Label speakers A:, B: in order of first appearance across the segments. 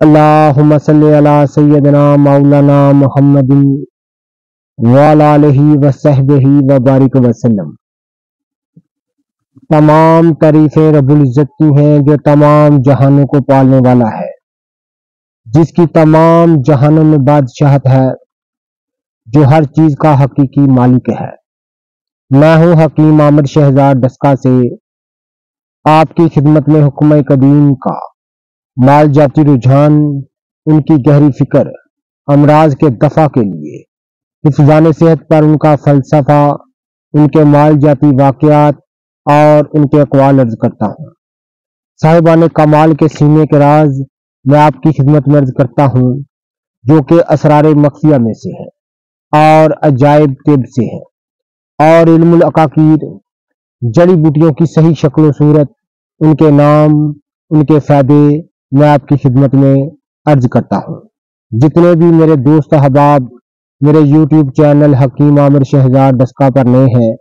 A: अल्लाहुम्मा सल्ली अला मौलाना मुहम्मदिन वाला आलिहि व सहबिहि व बारिक तमाम तारीफें रब्बुल इज़्ज़त की हैं जो तमाम जहानों को पालने वाला है। जिसकी तमाम जहानों में बादशाहत है, जो हर चीज़ का हकीकी मालिक है। मैं हूँ हकीम आमद शहजाद डस्का से, आपकी खिदमत में हुक्म कदीम का। माल जाती रुझान, उनकी गहरी फ़िक्र, अमराज के दफ़ा के लिए। हिफान सेहत पर उनका फलसफा, उनके माल जाती वाकयात और उनके अकवाल अर्ज़ करता हूँ। साहिबान कमाल के सीने के राज मैं आपकी खिदमत में अर्ज़ करता हूँ, जो कि असरार मखफिया में से है और अजायब तिब से है। और इल्मुल अकाकीर, जड़ी बूटियों की सही शक्ल सूरत, उनके नाम, उनके फ़ायदे मैं आपकी खिदमत में अर्ज़ करता हूँ। जितने भी मेरे दोस्त अहबाब, मेरे यूट्यूब चैनल हकीम आमिर शहजाद डस्का पर नए हैं,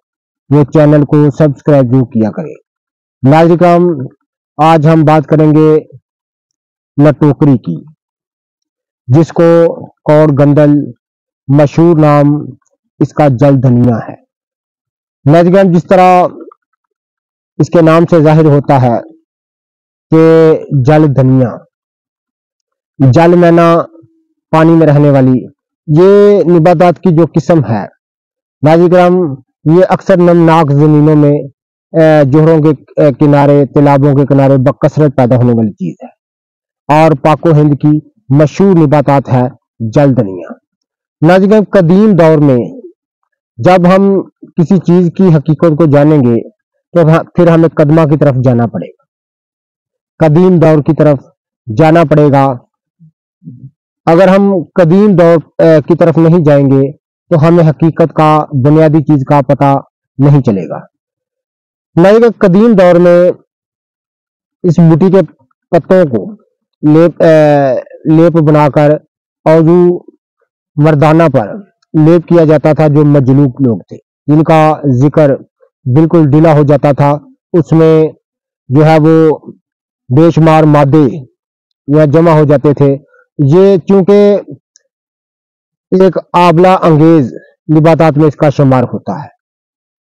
A: वो चैनल को सब्सक्राइब ज़रूर किया करें। नाजिकम आज हम बात करेंगे लटोकरी की, जिसको कौर गंदल मशहूर नाम इसका जल धनिया है। नाजिकम जिस तरह इसके नाम से ज़ाहिर होता है कि जल धनिया। जल मैना पानी में रहने वाली, ये निबादात की जो किस्म है नाजिग्राम ये अक्सर नमनाक जमीनों में जोहरों के किनारे, तालाबों के किनारे बकसरत पैदा होने वाली चीज़ है। और पाको हिंद की मशहूर निबातात है जल धनिया। नाजिग्राम कदीम दौर में, जब हम किसी चीज़ की हकीकत को जानेंगे तो फिर हमें कदमा की तरफ़ जाना पड़ेगा। कदीम दौर की तरफ़ जाना पड़ेगा। अगर हम कदीम दौर की तरफ़ नहीं जाएँगे तो हमें हकीकत का, बुनियादी चीज़ का पता नहीं चलेगा। नहीं कदीम दौर में इस बूटी के पत्तों को लेप लेप बनाकर और मर्दाना पर लेप किया जाता था, जो मजलूक लोग थे। जिनका ज़िक्र बिल्कुल ढीला हो जाता था, उसमें जो है वो बेशुमार मादे या जमा हो जाते थे। ये चूँकि एक आबला अंगेज लिबातात में इसका शुमार होता है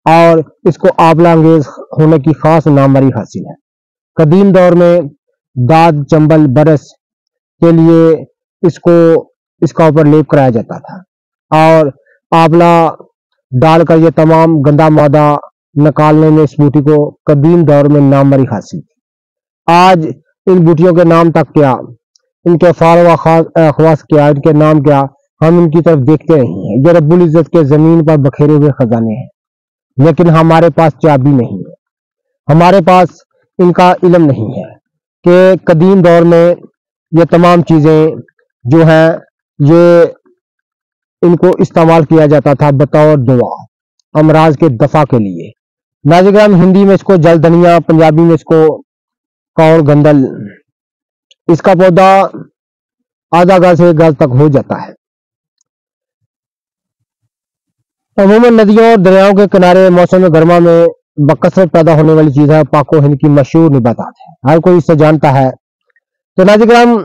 A: और इसको आबला अंगेज होने की खास नामवरी हासिल है। कदीम दौर में दाद चंबल बरस के लिए इसको, इसका ऊपर लेप कराया जाता था और आबला डालकर ये तमाम गंदा मादा निकालने में इस बूटी को कदीम दौर में नामवरी हासिल थी। आज इन बूटियों के नाम तक क्या, इनके फाल ख्वास क्या, इनके नाम क्या, हम इनकी तरफ़ देखते नहीं हैं। ये रब्बुल इज़्ज़त के ज़मीन पर बखेरे हुए खजाने हैं, लेकिन हमारे पास चाबी नहीं है। हमारे पास इनका इलम नहीं है कि कदीम दौर में ये तमाम चीज़ें जो हैं, ये इनको इस्तेमाल किया जाता था बतौर दुआ, अमराज के दफ़ा के लिए। नाजिग्राम हिंदी में इसको जल धनिया पंजाबी में इसको कौड़ गंदल। इसका पौधा आधा गज से एक गज तक हो जाता है। अमूमन नदियों और दरियाओं के किनारे मौसम गर्मा में बकसरत पैदा होने वाली चीज़ है पाको हिंद की मशहूर निबातात। है हर कोई इससे जानता है। तो नाजिग्राम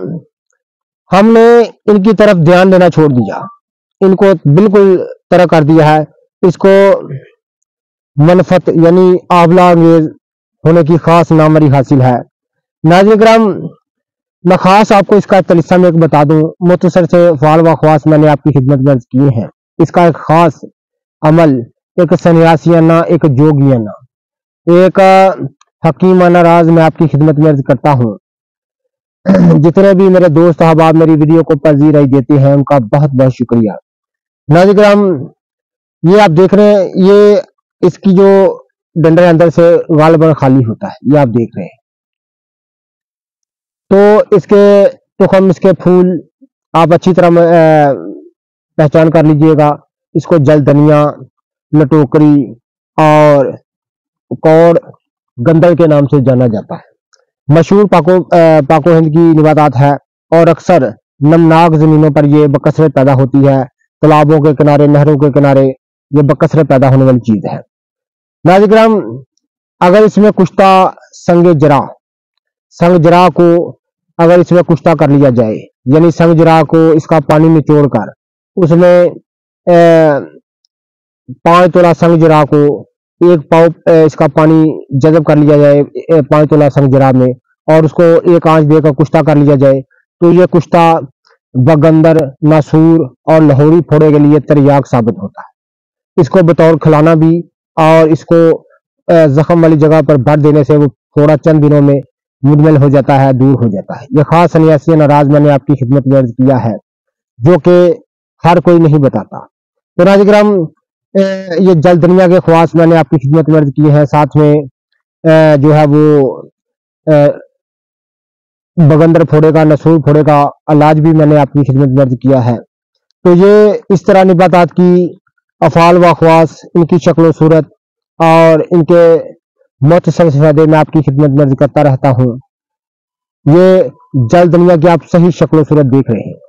A: हमने इनकी तरफ़ ध्यान देना छोड़ दिया। इनको बिल्कुल तरह कर दिया है। इसको मनफत यानी आवला अंगेज होने की खास नामरी हासिल है। नाजग्राम मैं खास आपको इसका तलिसा में एक बता दूँ। मुतसर से फाल व ख्वास मैंने आपकी खिदमत में किए हैं। इसका एक खास अमल, एक सन्यासियाना, एक जोगियाना, एक हकीमाना राज मैं आपकी खिदमत में अर्ज़ करता हूँ। जितने भी मेरे दोस्त अहबाब मेरी वीडियो को पजीराई देते हैं, उनका बहुत बहुत शुक्रिया नाजग्राम ये आप देख रहे हैं, ये इसकी जो डंडे अंदर से गालबन खाली होता है, ये आप देख रहे हैं। तो इसके तुखम इसके फूल आप अच्छी तरह पहचान कर लीजिएगा। इसको जल, धनिया, लटोकरी और कौड़ गंदल के नाम से जाना जाता है। मशहूर पाको पाको हिंद की निबातात है और अक्सर नमनाक जमीनों पर यह बकसरत पैदा होती है। तालाबों के किनारे, नहरों के किनारे ये बकसरत पैदा होने वाली चीज़ है। नाजिग्राम अगर इसमें कुश्ता संग जरा संग जरा को अगर इसमें कुश्ता कर लिया जाए, यानी संगजरा को इसका पानी निचोड़ कर उसमें पाँच तोला संगजरा को एक पाव इसका पानी जजब कर लिया जाए पाँच तोला संगजरा में, और उसको एक आँच देकर कुश्ता कर लिया जाए तो ये कुश्ता बगंदर, नासूर और लाहौरी फोड़े के लिए तरियाक साबित होता है। इसको बतौर खिलाना भी और इसको जख्म वाली जगह पर भर देने से वो थोड़ा चंद दिनों में मुडमल हो जाता है, दूर हो जाता है। यह खास सन्यासी नाराज़ मैंने आपकी खिदमत में अर्ज़ किया है, जो कि हर कोई नहीं बताता। तो राजग्राम ये जल दुनिया के ख्वास मैंने आपकी खिदमत में अर्ज़ की है। साथ में जो है वो बगंदर फोड़े का, नसूर फोड़े का इलाज भी मैंने आपकी खिदमत में अर्ज़ किया है। तो ये इस तरह निबातात की अफाल व ख्वास, इनकी शक्ल सूरत और इनके मत संसदे में आपकी खिदमत मर्ज करता रहता हूँ। ये जल दुनिया की आप सही शक्लों सूरत देख रहे हैं।